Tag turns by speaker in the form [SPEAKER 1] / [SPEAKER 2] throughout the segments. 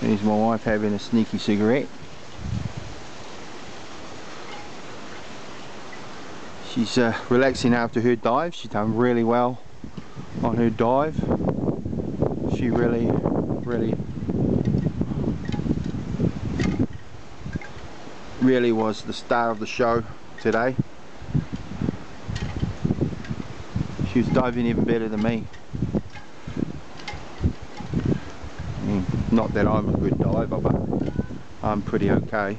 [SPEAKER 1] There's my wife having a sneaky cigarette. She's uh, relaxing after her dive. She's done really well on her dive. She really, really, really was the star of the show today. She was diving even better than me. Not that I'm a good diver, but I'm pretty okay.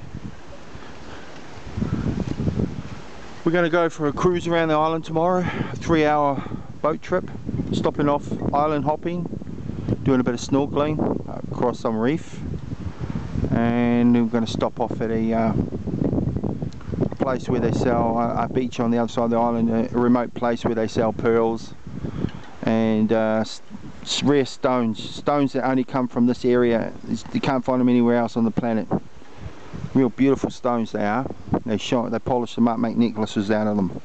[SPEAKER 1] We're going to go for a cruise around the island tomorrow, a three hour boat trip, stopping off island hopping, doing a bit of snorkeling across some reef, and we're going to stop off at a uh, place where they sell uh, a beach on the other side of the island, a remote place where they sell pearls and uh, rare stones, stones that only come from this area. You can't find them anywhere else on the planet. Real beautiful stones they are. They shine, they polish them up, make necklaces out of them.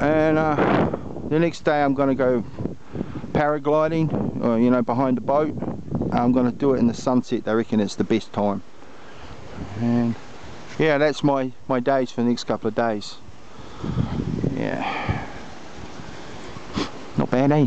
[SPEAKER 1] And uh, the next day I'm going to go paragliding, uh, you know, behind the boat. I'm going to do it in the sunset. They reckon it's the best time. And yeah, that's my my days for the next couple of days. Yeah, not bad, eh?